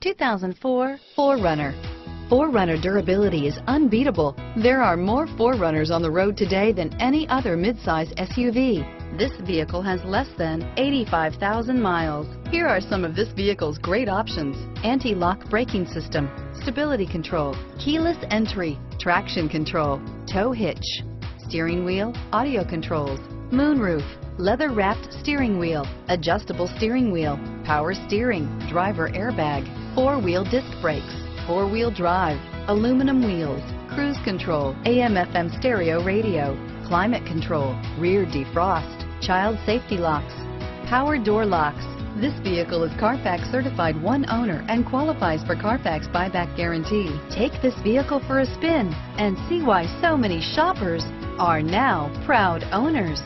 2004 4Runner. 4Runner durability is unbeatable. There are more 4Runners on the road today than any other midsize SUV. This vehicle has less than 85,000 miles. Here are some of this vehicle's great options. Anti-lock braking system, stability control, keyless entry, traction control, tow hitch, steering wheel, audio controls, moonroof, leather wrapped steering wheel, adjustable steering wheel, power steering, driver airbag, four wheel disc brakes, four wheel drive, aluminum wheels, cruise control, AM FM stereo radio, climate control, rear defrost, child safety locks, power door locks. This vehicle is Carfax certified one owner and qualifies for Carfax buyback guarantee. Take this vehicle for a spin and see why so many shoppers are now proud owners.